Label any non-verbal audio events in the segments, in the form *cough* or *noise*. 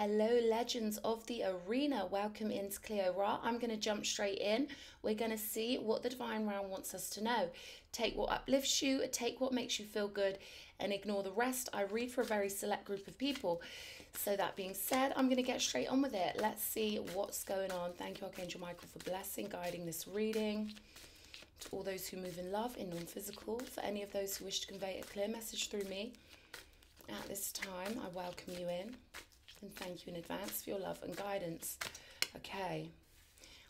Hello, legends of the arena. Welcome into Cleo Ra. I'm going to jump straight in. We're going to see what the divine realm wants us to know. Take what uplifts you, take what makes you feel good, and ignore the rest. I read for a very select group of people. So, that being said, I'm going to get straight on with it. Let's see what's going on. Thank you, Archangel Michael, for blessing, guiding this reading. To all those who move in love, in non physical, for any of those who wish to convey a clear message through me at this time, I welcome you in. And thank you in advance for your love and guidance. Okay,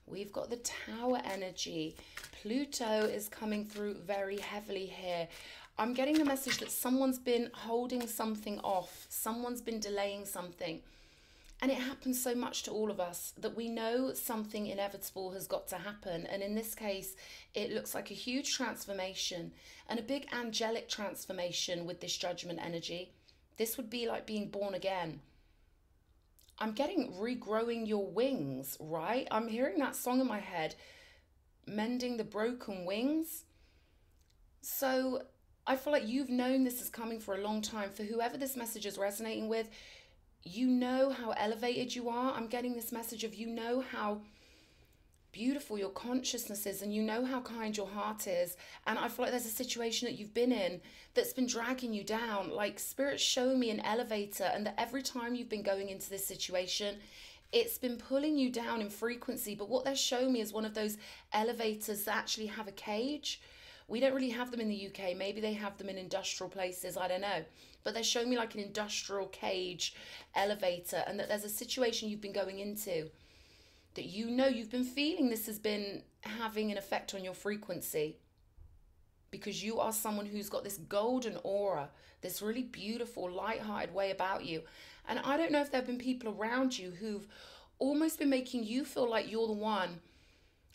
we've got the tower energy. Pluto is coming through very heavily here. I'm getting the message that someone's been holding something off, someone's been delaying something. And it happens so much to all of us that we know something inevitable has got to happen. And in this case, it looks like a huge transformation and a big angelic transformation with this judgment energy. This would be like being born again. I'm getting regrowing your wings, right? I'm hearing that song in my head, mending the broken wings. So I feel like you've known this is coming for a long time. For whoever this message is resonating with, you know how elevated you are. I'm getting this message of you know how beautiful your consciousness is and you know how kind your heart is. And i feel like there's a situation that you've been in that's been dragging you down. Like spirit showing me an elevator and that every time you've been going into this situation it's been pulling you down in frequency. But what they're showing me is one of those elevators that actually have a cage. We don't really have them in the uk maybe they have them in industrial places. I don't know. But they're showing me like an industrial cage elevator and that there's a situation you've been going into that you know you've been feeling this has been having an effect on your frequency because you are someone who's got this golden aura, this really beautiful, light-hearted way about you. And I don't know if there have been people around you who've almost been making you feel like you're the one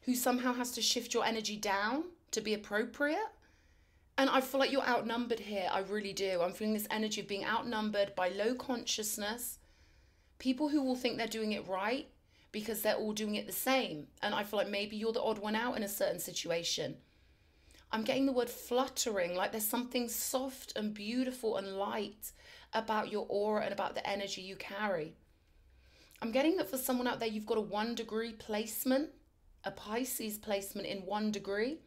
who somehow has to shift your energy down to be appropriate. And I feel like you're outnumbered here. I really do. I'm feeling this energy of being outnumbered by low consciousness, people who will think they're doing it right, because they're all doing it the same. And I feel like maybe you're the odd one out in a certain situation. I'm getting the word fluttering, like there's something soft and beautiful and light about your aura and about the energy you carry. I'm getting that for someone out there, you've got a one degree placement, a Pisces placement in one degree.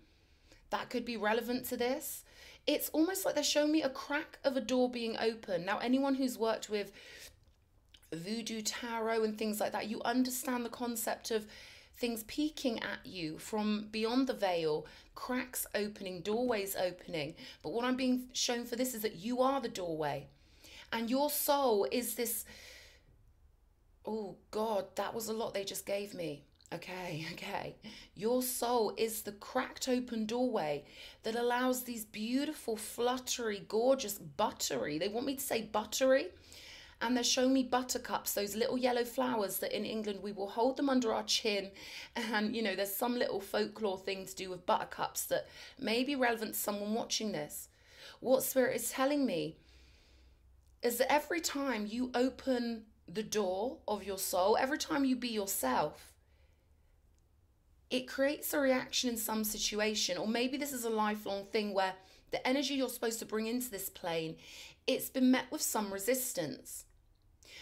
That could be relevant to this. It's almost like they're showing me a crack of a door being open. Now, anyone who's worked with voodoo tarot and things like that, you understand the concept of things peeking at you from beyond the veil, cracks opening, doorways opening. But what I'm being shown for this is that you are the doorway. And your soul is this. Oh, God, that was a lot they just gave me. Okay, *laughs* okay. Your soul is the cracked open doorway that allows these beautiful, fluttery, gorgeous, buttery, they want me to say buttery and they're showing me buttercups, those little yellow flowers that in England we will hold them under our chin. And, you know, there's some little folklore thing to do with buttercups that may be relevant to someone watching this. What Spirit is telling me is that every time you open the door of your soul, every time you be yourself, it creates a reaction in some situation, or maybe this is a lifelong thing where the energy you're supposed to bring into this plane, it's been met with some resistance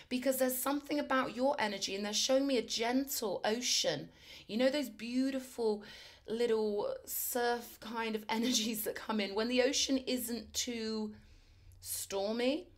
because there's something about your energy and they're showing me a gentle ocean. You know, those beautiful little surf kind of *laughs* energies that come in when the ocean isn't too stormy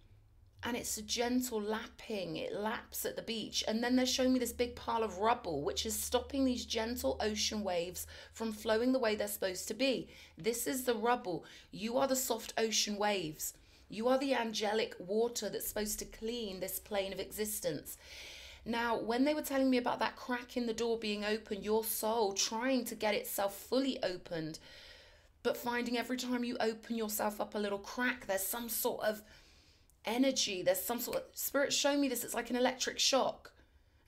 and it's a gentle lapping. It laps at the beach. And then they're showing me this big pile of rubble, which is stopping these gentle ocean waves from flowing the way they're supposed to be. This is the rubble. You are the soft ocean waves. You are the angelic water that's supposed to clean this plane of existence. Now, when they were telling me about that crack in the door being open, your soul trying to get itself fully opened, but finding every time you open yourself up a little crack, there's some sort of energy, there's some sort of spirit showing me this, it's like an electric shock.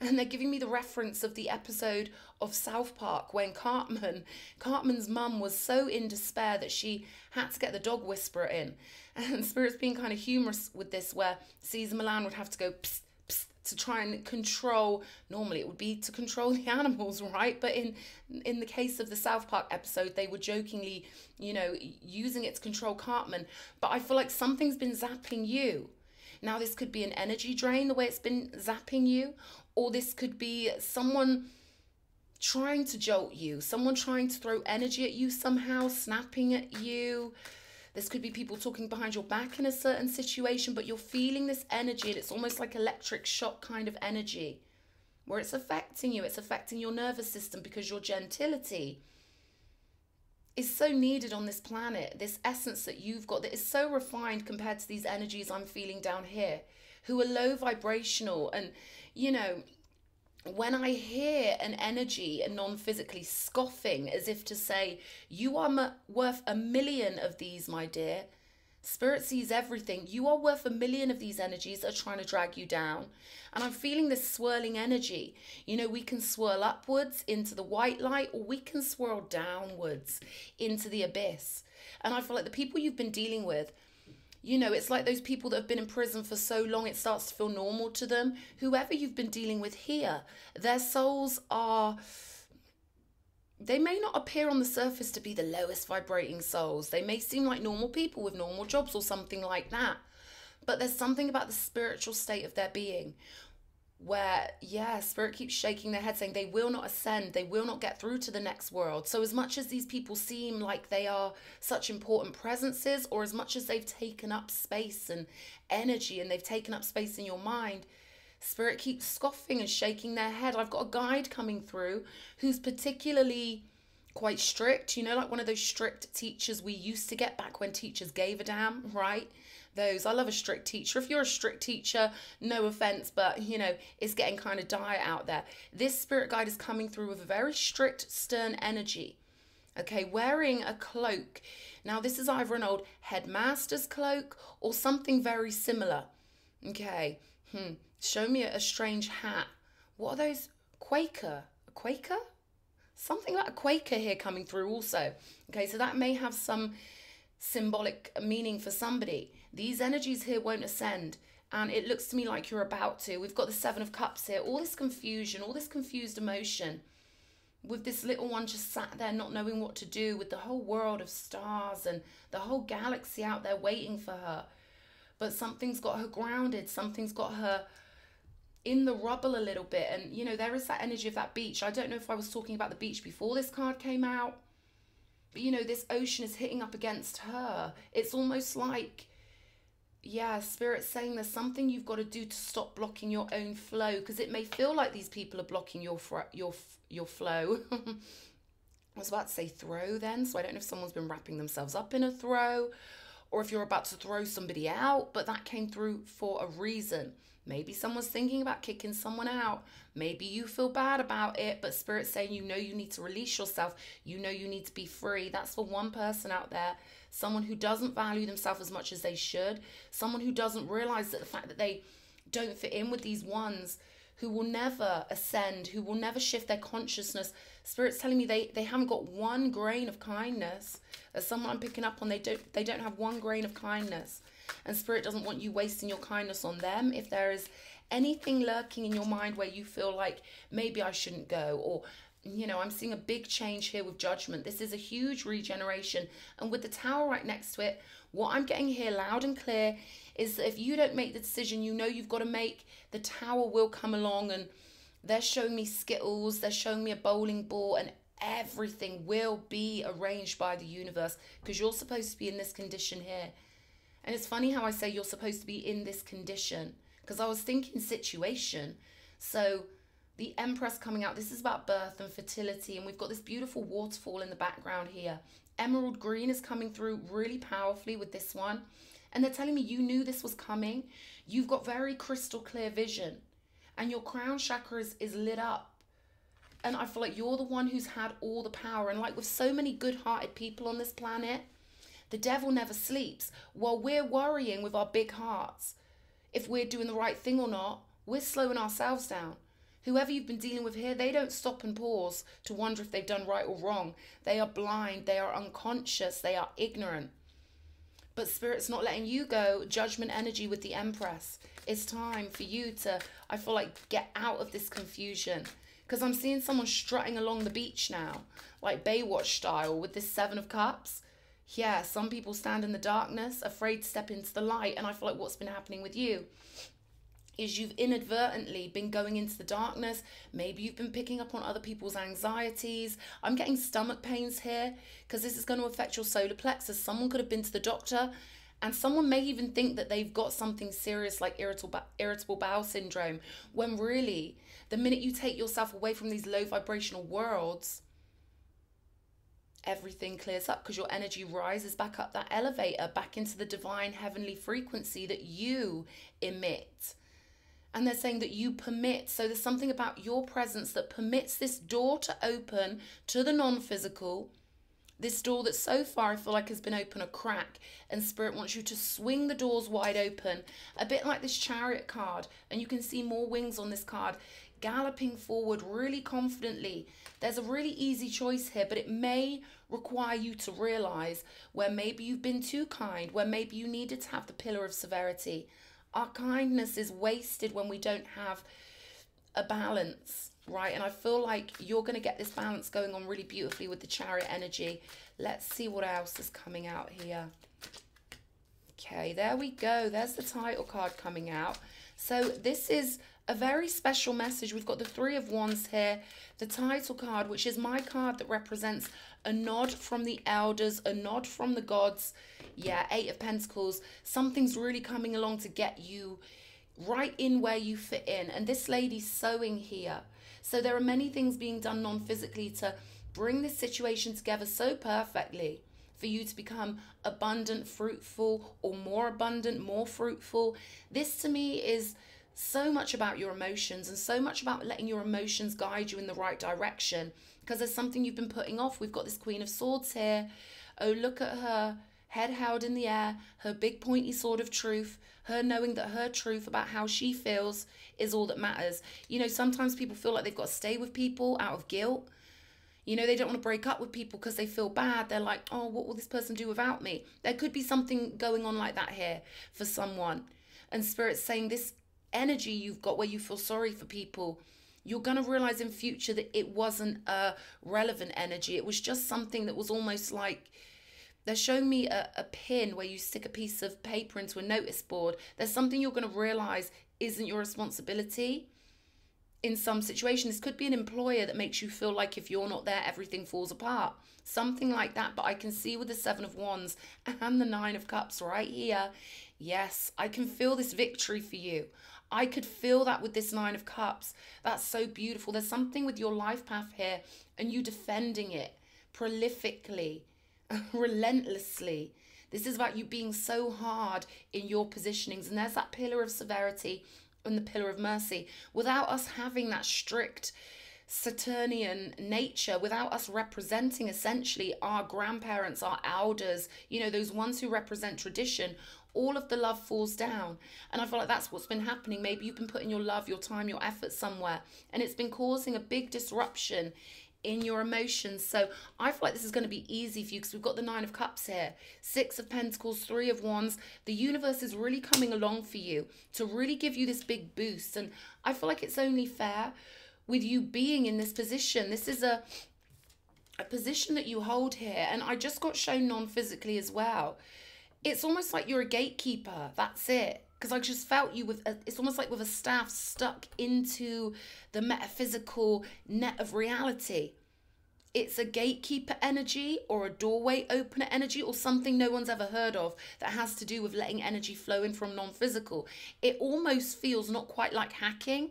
And they're giving me the reference of the episode of South Park when Cartman, Cartman's mum was so in despair that she had to get the dog whisperer in. *laughs* And Spirit's being kind of humorous with this, where Cesar Millan would have to go psst, to try and control. Normally, it would be to control *laughs* the animals, right? But in in the case of the South Park episode, they were jokingly, you know, using it to control Cartman. But I feel like something's been zapping you Now, this could be an energy drain, the way it's been zapping you, or this could be someone trying to jolt you, someone trying to throw energy at you somehow, snapping at you. This could be people talking behind your back in a certain situation, but you're feeling this energy and it's almost like electric shock kind of energy where it's affecting you, it's affecting your nervous system because your gentility is so needed on this planet. This essence that you've got that is so refined compared to these energies I'm feeling down here, who are low vibrational. And, you know, when I hear an energy and non physically scoffing as if to say, You are worth a million of these, my dear, Spirit sees everything. You are worth a million of these energies that are trying to drag you down. And I'm feeling this swirling energy. You know, we can swirl upwards into the white light or we can swirl downwards into the abyss. And I feel like the people you've been dealing with, you know, it's like those people that have been in prison for so long, it starts to feel normal to them. Whoever you've been dealing with here, their souls are they may not appear on the surface to be the lowest vibrating souls. They may seem like normal people with normal jobs or something like that. But there's something about the spiritual state of their being where, yeah, spirit keeps shaking their head saying they will not ascend, they will not get through to the next world. So, as much as these people seem like they are such important presences, or as much as they've taken up space and energy and they've taken up space in your mind, Spirit keeps scoffing and shaking their head. I've got a guide coming through who's particularly quite strict, you know, like one of those strict teachers we used to get back when teachers gave a damn, right? Those, I love a strict teacher. If you're a strict teacher, no offense, but you know, it's getting kind of dire out there. This spirit guide is coming through with a very strict, stern energy. Okay, wearing a cloak. Now, this is either an old headmaster's cloak or something very similar. Okay, hmm. Show me a strange hat. What are those? Quaker? A Quaker? Something like a Quaker here coming through also. Okay, so that may have some symbolic meaning for somebody. These energies here won't ascend. And it looks to me like you're about to. We've got the Seven of Cups here. All this confusion, all this confused emotion. With this little one just sat there not knowing what to do, with the whole world of stars and the whole galaxy out there waiting for her. But something's got her grounded, something's got her in the rubble a little bit. And, you know, there is that energy of that beach. I don't know if I was talking about the beach before this card came out. But, you know, this ocean is hitting up against her. It's almost like, yeah, Spirit saying there's something you've got to do to stop blocking your own flow. Because it may feel like these people are blocking your, your, your flow. *laughs* I was about to say throw then, so I don't know if someone's been wrapping themselves up in a throw or if you're about to throw somebody out, but that came through for a reason. Maybe someone's thinking about kicking someone out. Maybe you feel bad about it, but Spirit's saying you know you need to release yourself. You know you need to be free. That's for one person out there. Someone who doesn't value themselves as much as they should. Someone who doesn't realize that the fact that they don't fit in with these ones who will never ascend, who will never shift their consciousness. Spirit's telling me they, they haven't got one grain of kindness. As someone I'm picking up on, they don't they don't have one grain of kindness. And Spirit doesn't want you wasting your kindness on them. If there is anything lurking in your mind where you feel like maybe I shouldn't go or you know, I'm seeing a big change here with judgment. This is a huge regeneration. And with the tower right next to it, what I'm getting here loud and clear is that if you don't make the decision you know you've got to make, the tower will come along and they're showing me Skittles, they're showing me a bowling ball, and everything will be arranged by the universe because you're supposed to be in this condition here. And it's funny how I say you're supposed to be in this condition because I was thinking situation. So the Empress coming out, this is about birth and fertility, and we've got this beautiful waterfall in the background here. Emerald green is coming through really powerfully with this one. And they're telling me you knew this was coming. You've got very crystal clear vision, and your crown chakra is, is lit up. And I feel like you're the one who's had all the power. And like with so many good hearted people on this planet, the devil never sleeps. While we're worrying with our big hearts if we're doing the right thing or not, we're slowing ourselves down. Whoever you've been dealing with here, they don't stop and pause to wonder if they've done right or wrong. They are blind, they are unconscious, they are ignorant. But Spirit's not letting you go. Judgment energy with the Empress. It's time for you to, I feel like, get out of this confusion. Because I'm seeing someone strutting along the beach now, like Baywatch style, with this Seven of Cups Yeah, some people stand in the darkness, afraid to step into the light. And I feel like what's been happening with you is you've inadvertently been going into the darkness. Maybe you've been picking up on other people's anxieties. I'm getting stomach pains here because this is going to affect your solar plexus. Someone could have been to the doctor and someone may even think that they've got something serious like irritable, irritable bowel syndrome, when really, the minute you take yourself away from these low vibrational worlds, everything clears up because your energy rises back up that elevator, back into the divine heavenly frequency that you emit. And they're saying that you permit. So there's something about your presence that permits this door to open to the non physical this door that so far I feel like has been open a crack, and Spirit wants you to swing the doors wide open, a bit like this chariot card. And you can see more wings on this card, galloping forward really confidently. There's a really easy choice here, but it may require you to realize where maybe you've been too kind, where maybe you needed to have the pillar of severity. Our kindness is wasted when we don't have a balance right? And I feel like you're going to get this balance going on really beautifully with the chariot energy. Let's see what else is coming out here. Okay, there we go. There's the title card coming out. So this is a very special message. We've got the Three of Wands here, the title card, which is my card that represents a nod from the elders, a nod from the gods. Yeah, Eight of Pentacles. Something's really coming along to get you right in where you fit in. And this lady's sewing here. So there are many things being done non physically to bring this situation together so perfectly for you to become abundant, fruitful, or more abundant, more fruitful. This to me is so much about your emotions and so much about letting your emotions guide you in the right direction because there's something you've been putting off. We've got this Queen of Swords here. Oh, look at her head held in the air, her big pointy sword of truth, her knowing that her truth about how she feels is all that matters. You know, sometimes people feel like they've got to stay with people out of guilt. You know, they don't want to break up with people because they feel bad. They're like, oh, what will this person do without me? There could be something going on like that here for someone. And Spirit's saying this energy you've got where you feel sorry for people, you're going to realize in future that it wasn't a relevant energy. It was just something that was almost like they're showing me a, a pin where you stick a piece of paper into a notice board. There's something you're going to realize isn't your responsibility in some situations. This could be an employer that makes you feel like if you're not there, everything falls apart. Something like that. But I can see with the Seven of Wands and the Nine of Cups right here. Yes, I can feel this victory for you. I could feel that with this Nine of Cups. That's so beautiful. There's something with your life path here and you defending it prolifically *laughs* relentlessly. This is about you being so hard in your positionings. And there's that pillar of severity and the pillar of mercy. Without us having that strict Saturnian nature, without us representing essentially our grandparents, our elders, you know, those ones who represent tradition, all of the love falls down. And I feel like that's what's been happening. Maybe you've been putting your love, your time, your effort somewhere, and it's been causing a big disruption in your emotions. So I feel like this is going to be easy for you because we've got the Nine of Cups here, Six of Pentacles, Three of Wands. The universe is really coming along for you to really give you this big boost. And I feel like it's only fair with you being in this position. This is a a position that you hold here and I just got shown non-physically as well. It's almost like you're a gatekeeper. That's it because I just felt you with a, it's almost like with a staff stuck into the metaphysical net of reality. It's a gatekeeper energy or a doorway opener energy or something no one's ever heard of that has to do with letting energy flow in from non physical. It almost feels not quite like hacking,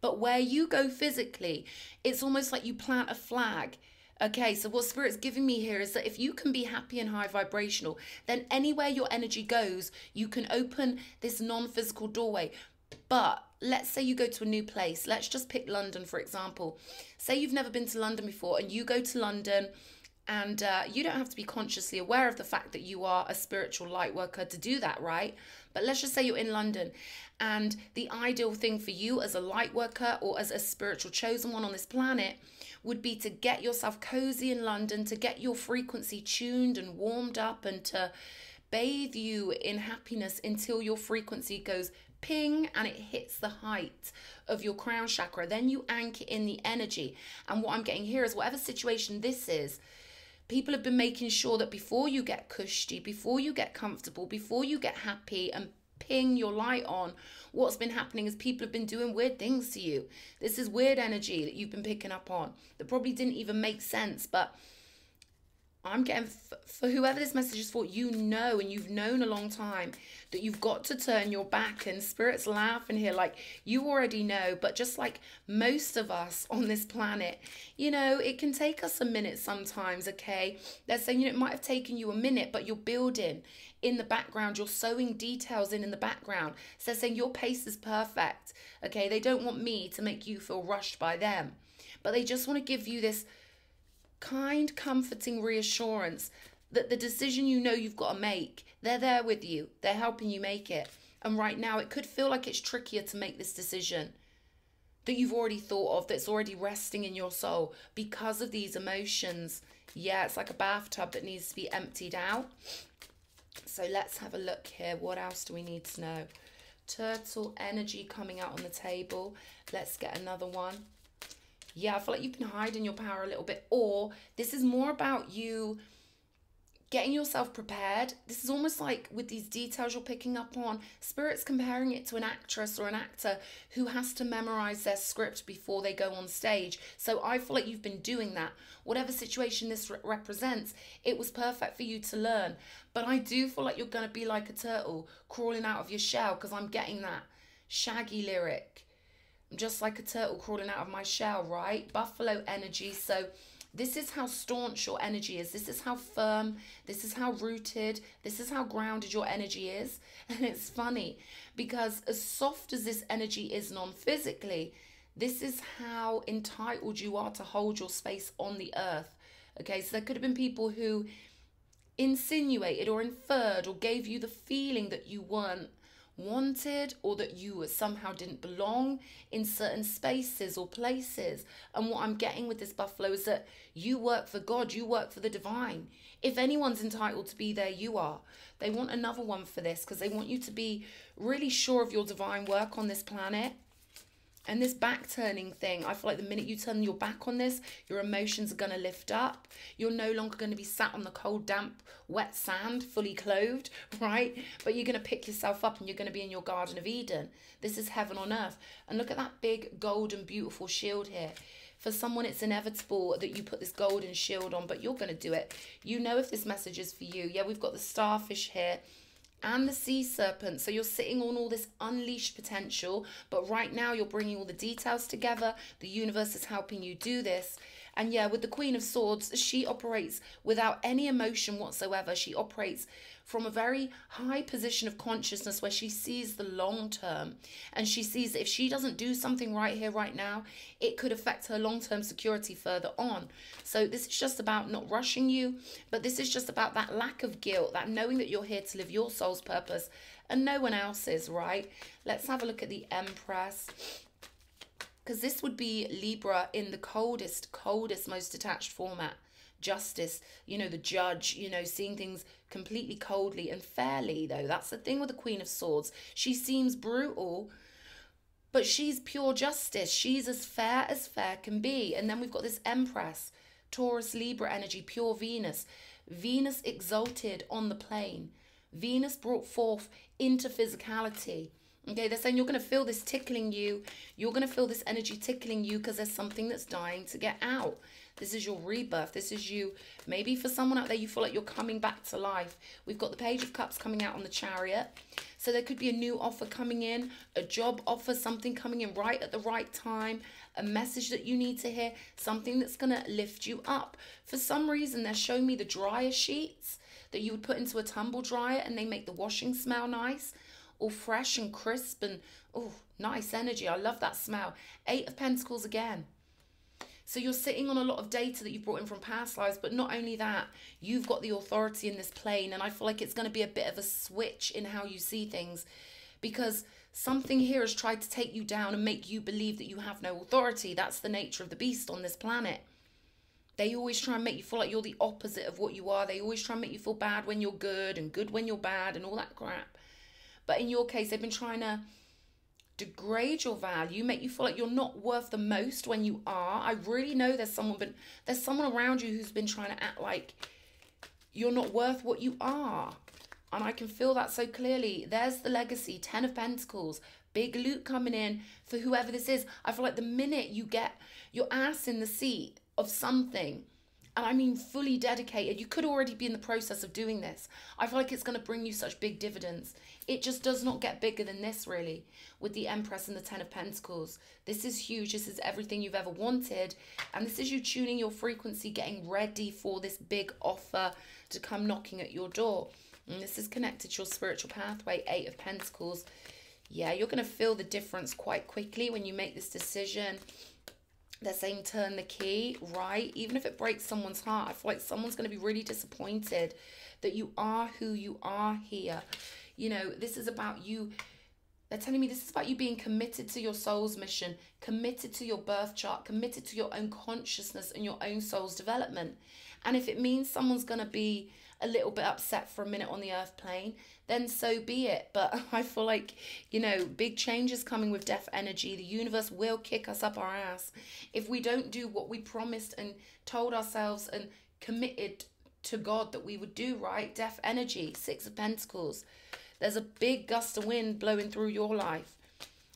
but where you go physically, it's almost like you plant a flag Okay, so what Spirit's giving me here is that if you can be happy and high vibrational, then anywhere your energy goes, you can open this non physical doorway. But let's say you go to a new place. Let's just pick London, for example. Say you've never been to London before and you go to London and uh, you don't have to be consciously aware of the fact that you are a spiritual light worker to do that, right? But let's just say you're in London and the ideal thing for you as a light worker or as a spiritual chosen one on this planet would be to get yourself cozy in London, to get your frequency tuned and warmed up, and to bathe you in happiness until your frequency goes ping and it hits the height of your crown chakra. Then you anchor in the energy. And what I'm getting here is whatever situation this is, People have been making sure that before you get cushy, before you get comfortable, before you get happy and ping your light on, what's been happening is people have been doing weird things to you. This is weird energy that you've been picking up on that probably didn't even make sense, but I'm getting for whoever this message is for, you know, and you've known a long time that you've got to turn your back. And spirits laughing here, like you already know, but just like most of us on this planet, you know, it can take us a minute sometimes. Okay, they're saying you know, it might have taken you a minute, but you're building in the background, you're sewing details in in the background. So they're saying your pace is perfect. Okay, they don't want me to make you feel rushed by them, but they just want to give you this kind, comforting reassurance that the decision you know you've got to make, they're there with you. They're helping you make it. And right now, it could feel like it's trickier to make this decision that you've already thought of, that's already resting in your soul because of these emotions. Yeah, it's like a bathtub that needs to be emptied out. So let's have a look here. What else do we need to know? Turtle energy coming out on the table. Let's get another one yeah, I feel like you've been hiding your power a little bit, or this is more about you getting yourself prepared. This is almost like with these details you're picking up on, spirits comparing it to an actress or an actor who has to memorize their script before they go on stage. So I feel like you've been doing that. Whatever situation this re- represents, it was perfect for you to learn. But I do feel like you're going to be like a turtle crawling out of your shell because I'm getting that shaggy lyric just like a turtle crawling out of my shell, right? Buffalo energy. So this is how staunch your energy is. This is how firm, this is how rooted, this is how grounded your energy is. *laughs* And it's funny because as soft as this energy is non physically, this is how entitled you are to hold your space on the earth. Okay, so there could have been people who insinuated or inferred or gave you the feeling that you weren't wanted or that you somehow didn't belong in certain spaces or places. And what I'm getting with this buffalo is that you work for God, you work for the divine. If anyone's entitled to be there, you are. They want another one for this because they want you to be really sure of your divine work on this planet and this back turning thing, I feel like the minute you turn your back on this, your emotions are going to lift up. You're no longer going to be sat on the cold, damp, wet sand, fully clothed, *laughs* right? But you're going to pick yourself up and you're going to be in your Garden of Eden. This is heaven on earth. And look at that big, golden, beautiful shield here. For someone, it's inevitable that you put this golden shield on, but you're going to do it. You know if this message is for you. Yeah, we've got the starfish here and the sea serpent. So you're sitting on all this unleashed potential, but right now you're bringing all the details together. The universe is helping you do this. And yeah, with the Queen of Swords, she operates without any emotion whatsoever. She operates from a very high position of consciousness where she sees the long term and she sees that if she doesn't do something right here, right now, it could affect her long term security further on. So, this is just about not rushing you, but this is just about that lack of guilt, that knowing that you're here to live your soul's purpose and no one else's, right? Let's have a look at the Empress because this would be Libra in the coldest, coldest, most detached format justice, you know, the judge, you know, seeing things completely coldly and fairly, though. That's the thing with the Queen of Swords. She seems brutal, but she's pure justice. She's as fair as fair can be. And then we've got this Empress, Taurus Libra energy, pure Venus. Venus exalted on the plane. Venus brought forth into physicality. Okay, they're saying you're going to feel this tickling you. You're going to feel this energy tickling you because there's something that's dying to get out. This is your rebirth. This is you. Maybe for someone out there, you feel like you're coming back to life. We've got the Page of Cups coming out on the Chariot. So there could be a new offer coming in, a job offer, something coming in right at the right time, a message that you need to hear, something that's going to lift you up. For some reason, they're showing me the dryer sheets that you would put into a tumble dryer and they make the washing smell nice, all fresh and crisp and oh, nice energy. I love that smell. Eight of Pentacles again. So you're sitting on a lot of data that you've brought in from past lives, but not only that, you've got the authority in this plane. And I feel like it's going to be a bit of a switch in how you see things because something here has tried to take you down and make you believe that you have no authority. That's the nature of the beast on this planet. They always try and make you feel like you're the opposite of what you are. They always try and make you feel bad when you're good and good when you're bad and all that crap. But in your case, they've been trying to degrade your value, make you feel like you're not worth the most when you are. I really know there's someone been there's someone around you who's been trying to act like you're not worth what you are. And I can feel that so clearly. There's the legacy, 10 of Pentacles, big loot coming in for whoever this is. I feel like the minute you get your ass in the seat of something, and I mean fully dedicated, you could already be in the process of doing this. I feel like it's going to bring you such big dividends. It just does not get bigger than this, really, with the Empress and the Ten of Pentacles. This is huge. This is everything you've ever wanted. And this is you tuning your frequency, getting ready for this big offer to come knocking at your door. And this is connected to your spiritual pathway, Eight of Pentacles. Yeah, you're going to feel the difference quite quickly when you make this decision. They're saying turn the key, right? Even if it breaks someone's heart, I feel like someone's going to be really disappointed that you are who you are here. You know, this is about you. They're telling me this is about you being committed to your soul's mission, committed to your birth chart, committed to your own consciousness and your own soul's development. And if it means someone's going to be a little bit upset for a minute on the earth plane, then so be it. But *laughs* I feel like, you know, big changes coming with death energy. The universe will kick us up our ass if we don't do what we promised and told ourselves and committed to God that we would do, right? Death energy, Six of Pentacles. There's a big gust of wind blowing through your life.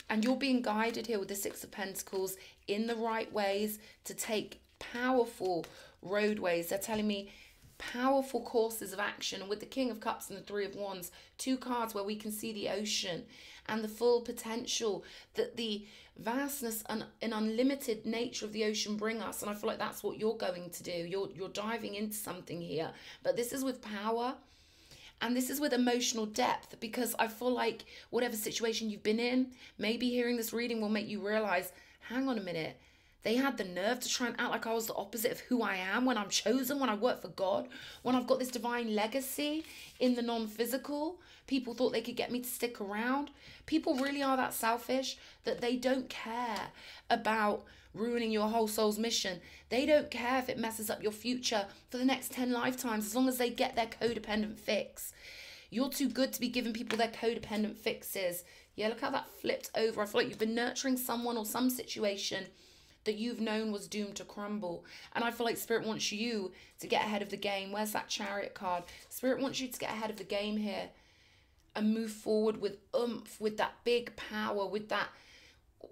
And you're being guided here with the Six of Pentacles in the right ways to take powerful roadways. They're telling me powerful courses of action. With the King of Cups and the Three of Wands, two cards where we can see the ocean and the full potential that the vastness and, and unlimited nature of the ocean bring us. And I feel like that's what you're going to do. You're you're diving into something here. But this is with power and this is with emotional depth because I feel like whatever situation you've been in, maybe hearing this reading will make you realize hang on a minute. They had the nerve to try and act like I was the opposite of who I am when I'm chosen, when I work for God, when I've got this divine legacy in the non physical. People thought they could get me to stick around. People really are that selfish that they don't care about ruining your whole soul's mission. They don't care if it messes up your future for the next 10 lifetimes as long as they get their codependent fix. You're too good to be giving people their codependent fixes. Yeah, look how that flipped over. I feel like you've been nurturing someone or some situation that you've known was doomed to crumble. And I feel like Spirit wants you to get ahead of the game. Where's that chariot card? Spirit wants you to get ahead of the game here and move forward with oomph, with that big power, with that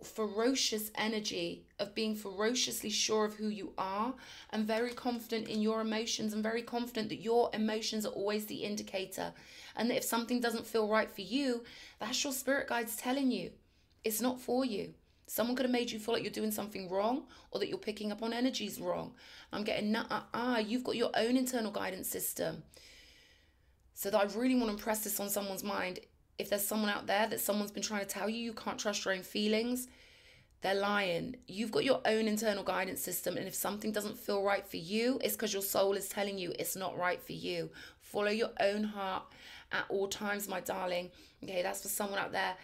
ferocious energy of being ferociously sure of who you are and very confident in your emotions and very confident that your emotions are always the indicator and that if something doesn't feel right for you that's your spirit guides telling you it's not for you someone could have made you feel like you're doing something wrong or that you're picking up on energies wrong i'm getting uh, uh, you've got your own internal guidance system so that i really want to impress this on someone's mind if there's someone out there that someone's been trying to tell you you can't trust your own feelings, they're lying. You've got your own internal guidance system, and if something doesn't feel right for you, it's because your soul is telling you it's not right for you. Follow your own heart at all times, my darling. Okay, that's for someone out there.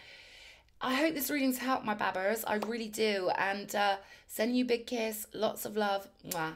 I hope this reading's helped, my babbers. I really do. And uh, send you big kiss, lots of love. Mwah.